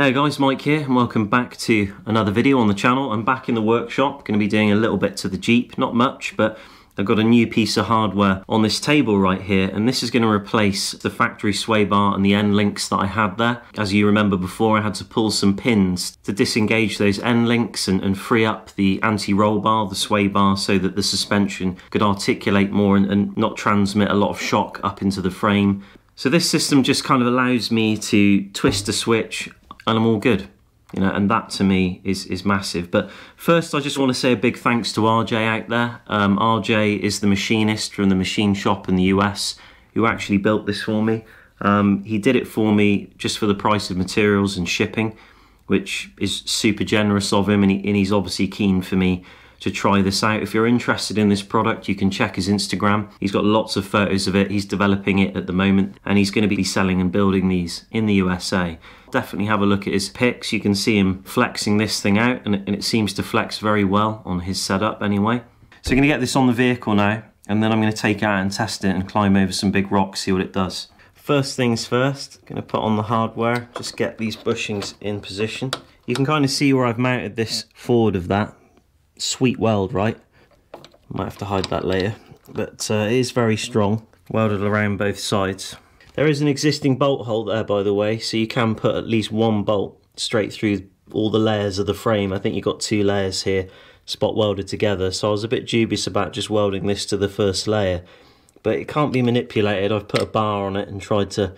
Hey guys, Mike here and welcome back to another video on the channel. I'm back in the workshop, going to be doing a little bit to the Jeep, not much, but I've got a new piece of hardware on this table right here and this is going to replace the factory sway bar and the end links that I had there. As you remember before I had to pull some pins to disengage those end links and, and free up the anti-roll bar, the sway bar, so that the suspension could articulate more and, and not transmit a lot of shock up into the frame. So this system just kind of allows me to twist a switch and I'm all good you know, and that to me is is massive. But first, I just want to say a big thanks to RJ out there. Um, RJ is the machinist from the machine shop in the US who actually built this for me. Um, he did it for me just for the price of materials and shipping, which is super generous of him, and, he, and he's obviously keen for me to try this out. If you're interested in this product, you can check his Instagram. He's got lots of photos of it. He's developing it at the moment, and he's going to be selling and building these in the USA definitely have a look at his pics. You can see him flexing this thing out and it, seems to flex very well on his setup anyway. So I'm going to get this on the vehicle now and then I'm going to take it out and test it and climb over some big rocks, see what it does. First things first, going to put on the hardware, just get these bushings in position. You can kind of see where I've mounted this forward of that. Sweet weld, right? Might have to hide that later, but uh, it is very strong, welded around both sides. There is an existing bolt hole there, by the way, so you can put at least one bolt straight through all the layers of the frame. I think you've got two layers here spot welded together, so I was a bit dubious about just welding this to the first layer. But it can't be manipulated. I've put a bar on it and tried to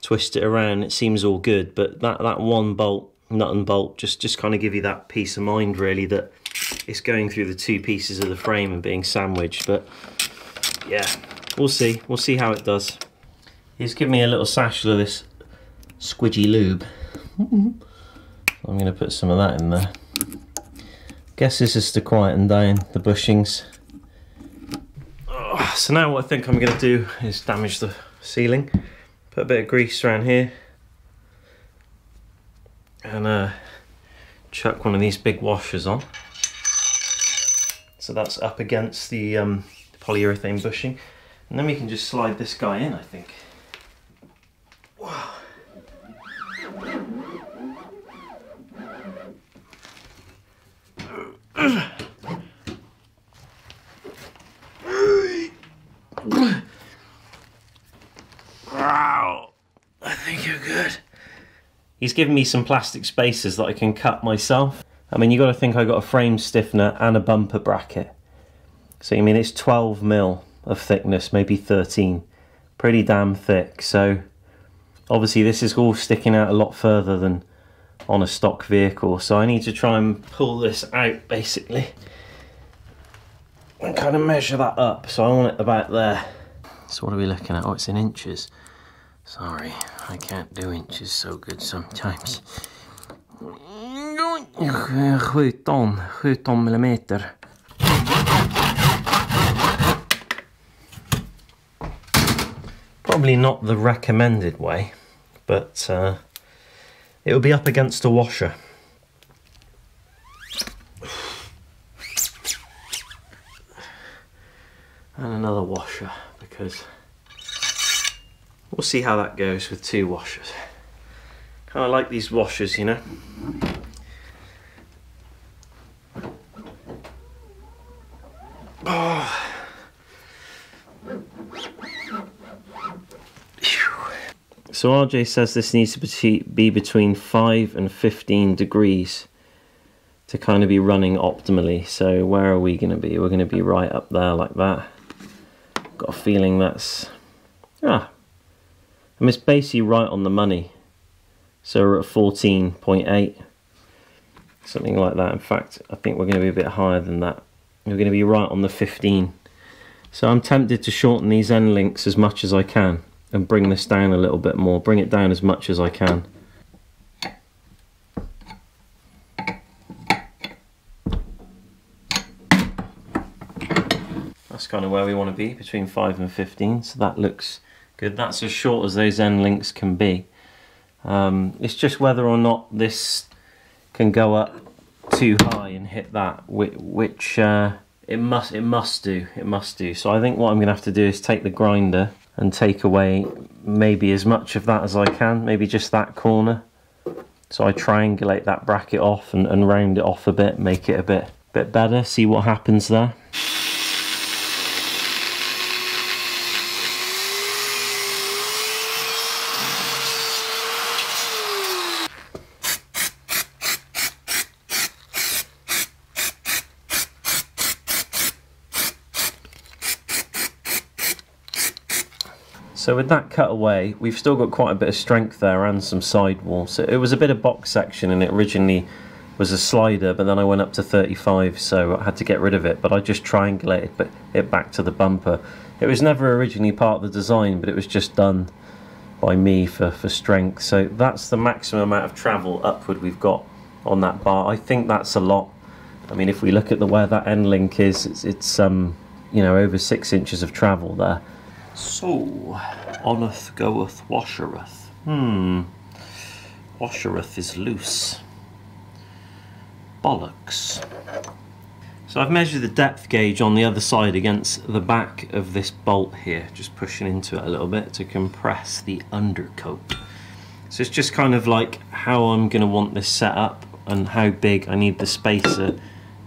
twist it around. It seems all good, but that, that one bolt, nut and bolt, just, just kind of give you that peace of mind, really, that it's going through the two pieces of the frame and being sandwiched. But yeah, we'll see. We'll see how it does. He's given me a little satchel of this squidgy lube. I'm going to put some of that in there. Guess this is to quieten down the bushings. Oh, so now what I think I'm going to do is damage the ceiling. Put a bit of grease around here. And uh, chuck one of these big washers on. So that's up against the um, polyurethane bushing. And then we can just slide this guy in, I think. Wow, I think you're good. He's given me some plastic spacers that I can cut myself. I mean, you got to think I got a frame stiffener and a bumper bracket. So you mean it's 12 mil of thickness, maybe 13. Pretty damn thick. So obviously this is all sticking out a lot further than on a stock vehicle. So I need to try and pull this out basically and kind of measure that up. So I want it about there. So what are we looking at? Oh, it's in inches. Sorry, I can't do inches so good sometimes. 17, 17 millimeter. Probably not the recommended way, but uh, it will be up against a washer. And another washer because we'll see how that goes with two washers. Kind of like these washers, you know. So RJ says this needs to be between 5 and 15 degrees to kind of be running optimally. So where are we going to be? We're going to be right up there like that. Got a feeling that's... Ah, mean, it's basically right on the money. So we're at 14.8, something like that. In fact, I think we're going to be a bit higher than that. We're going to be right on the 15. So I'm tempted to shorten these end links as much as I can and bring this down a little bit more, bring it down as much as I can. That's kind of where we want to be, between 5 and 15, so that looks good. That's as short as those end links can be. Um, it's just whether or not this can go up too high and hit that, which, which uh, it must it must do, it must do. So I think what I'm going to have to do is take the grinder and take away maybe as much of that as I can, maybe just that corner So I triangulate that bracket off and, and round it off a bit, make it a bit, bit better, see what happens there. So with that cut away, we've still got quite a bit of strength there and some sidewall. So it was a bit of box section and it originally was a slider, but then I went up to 35, so I had to get rid of it. But I just triangulated it back to the bumper. It was never originally part of the design, but it was just done by me for, for strength. So that's the maximum amount of travel upward we've got on that bar. I think that's a lot. I mean, if we look at the where that end link is, it's, it's um, you know, over six inches of travel there. So, oneth goeth washereth. Hmm. Washereth is loose. Bollocks. So I've measured the depth gauge on the other side against the back of this bolt here, just pushing into it a little bit to compress the undercoat. So it's just kind of like how I'm going to want this set up and how big I need the spacer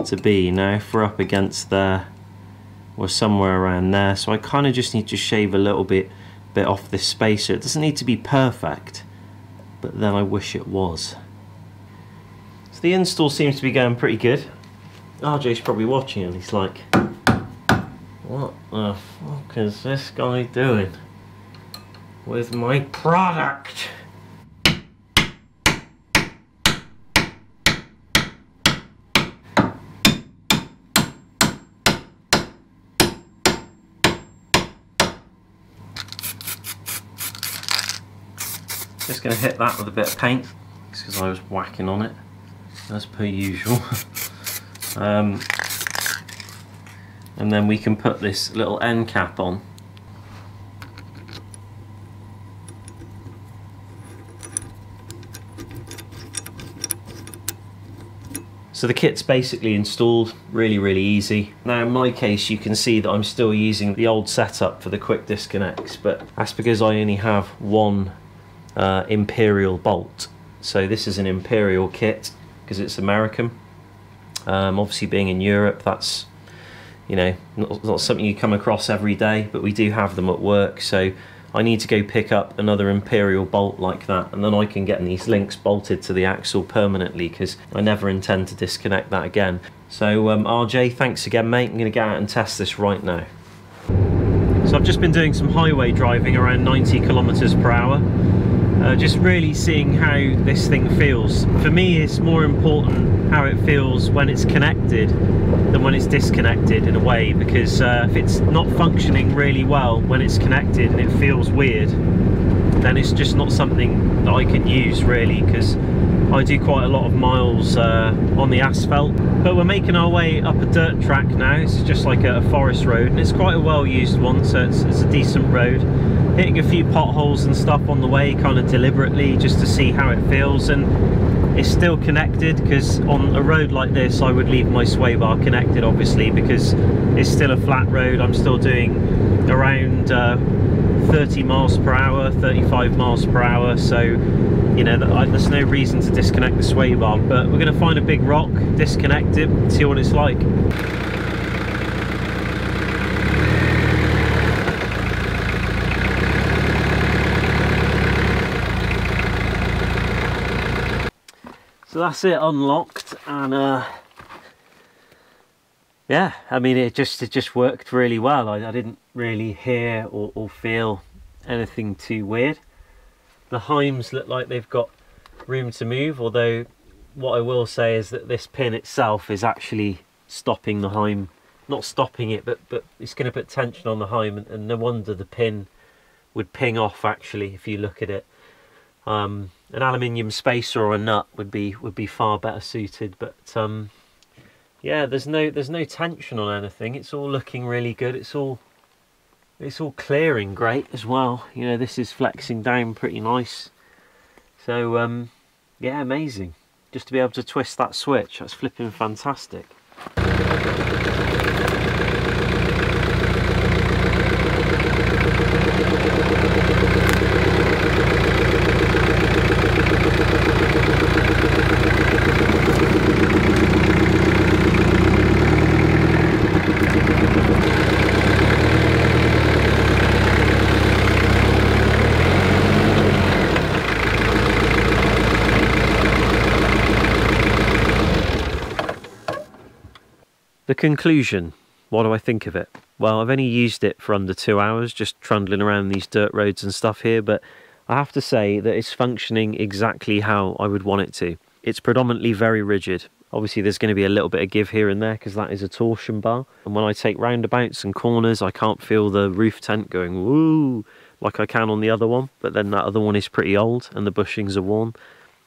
to be. Now if we're up against there, or somewhere around there. So I kind of just need to shave a little bit bit off this spacer. It doesn't need to be perfect but then I wish it was. So the install seems to be going pretty good. RJ's probably watching and he's like what the fuck is this guy doing with my product Just going to hit that with a bit of paint because I was whacking on it as per usual. um, and then we can put this little end cap on. So the kit's basically installed, really, really easy. Now in my case, you can see that I'm still using the old setup for the quick disconnects, but that's because I only have one uh, Imperial bolt. So this is an Imperial kit because it's American. Um, obviously being in Europe, that's you know not, not something you come across every day, but we do have them at work. So I need to go pick up another Imperial bolt like that and then I can get these links bolted to the axle permanently because I never intend to disconnect that again. So um, RJ, thanks again mate. I'm going to get out and test this right now. So I've just been doing some highway driving around 90 kilometers per hour uh, just really seeing how this thing feels. For me it's more important how it feels when it's connected than when it's disconnected in a way because uh, if it's not functioning really well when it's connected and it feels weird then it's just not something that I can use really because I do quite a lot of miles uh, on the asphalt. But we're making our way up a dirt track now. It's just like a, forest road and it's quite a well used one so it's, it's a decent road hitting a few potholes and stuff on the way kind of deliberately just to see how it feels. And it's still connected because on a road like this I would leave my sway bar connected obviously because it's still a flat road. I'm still doing around uh, 30 miles per hour 35 miles per hour. So you know there's no reason to disconnect the sway bar. But we're going to find a big rock disconnect it see what it's like so that's it unlocked and uh, yeah I mean it just it just worked really well. I, I didn't really hear or, or, feel anything too weird. The Heims look like they've got room to move although what I will say is that this pin itself is actually stopping the Heim not stopping it but but it's going to put tension on the Heim and, and no wonder the pin would ping off actually if you look at it. Um, an aluminium spacer or a nut would be would be far better suited but um, yeah there's no there's no tension on anything. It's all looking really good. It's all it's all clearing great as well. You know this is flexing down pretty nice. So um, yeah amazing. Just to be able to twist that switch that's flipping fantastic The conclusion. What do I think of it? Well, I've only used it for under two hours, just trundling around these dirt roads and stuff here, but I have to say that it's functioning exactly how I would want it to. It's predominantly very rigid. Obviously, there's going to be a little bit of give here and there because that is a torsion bar. And when I take roundabouts and corners, I can't feel the roof tent going woo like I can on the other one. But then that other one is pretty old and the bushings are worn.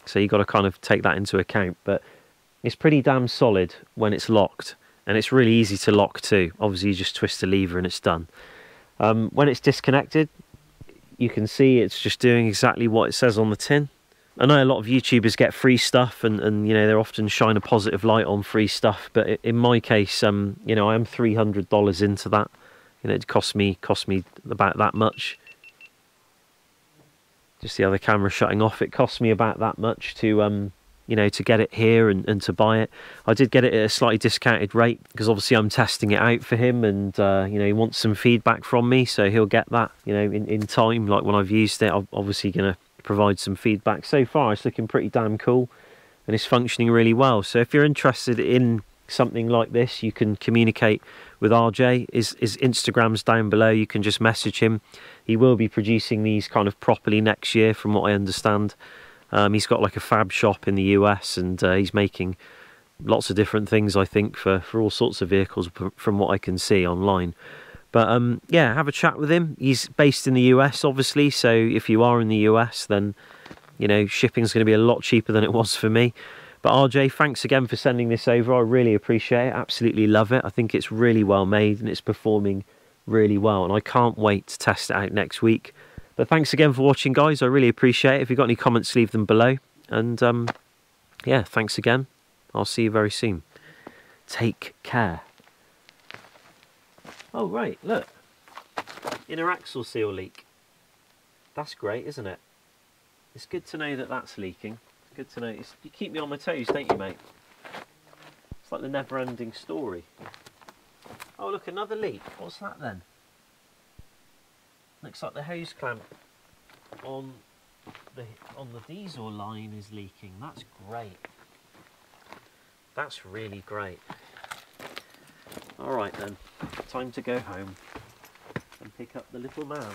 So you've got to kind of take that into account. But it's pretty damn solid when it's locked. And it's really easy to lock too. Obviously, you just twist the lever and it's done. Um, when it's disconnected, you can see it's just doing exactly what it says on the tin. I know a lot of YouTubers get free stuff and, and you know they often shine a positive light on free stuff, but in my case, um, you know I am three hundred dollars into that. You know it cost me cost me about that much. Just the other camera shutting off. It cost me about that much to um, you know to get it here and, and to buy it. I did get it at a slightly discounted rate because obviously I'm testing it out for him and uh, you know he wants some feedback from me, so he'll get that you know in, in time. Like when I've used it, I'm obviously gonna provide some feedback. So far, it's looking pretty damn cool and it's functioning really well. So if you're interested in something like this, you can communicate with RJ. His, his Instagram's down below. You can just message him. He will be producing these kind of properly next year, from what I understand. Um, he's got like a fab shop in the US and uh, he's making lots of different things, I think, for, for all sorts of vehicles from what I can see online. But um, yeah, have a chat with him. He's based in the US, obviously. So if you are in the US, then you know shipping's going to be a lot cheaper than it was for me. But RJ, thanks again for sending this over. I really appreciate it. Absolutely love it. I think it's really well made and it's performing really well. And I can't wait to test it out next week. But thanks again for watching, guys. I really appreciate it. If you've got any comments, leave them below. And um, yeah, thanks again. I'll see you very soon. Take care. Oh, right, look. Inner axle seal leak. That's great, isn't it? It's good to know that that's leaking. It's good to know. It's, you keep me on my toes, don't you, mate? It's like the never-ending story. Oh, look, another leak. What's that, then? Looks like the hose clamp on the on the diesel line is leaking. That's great. That's really great. Alright then, time to go home and pick up the little man.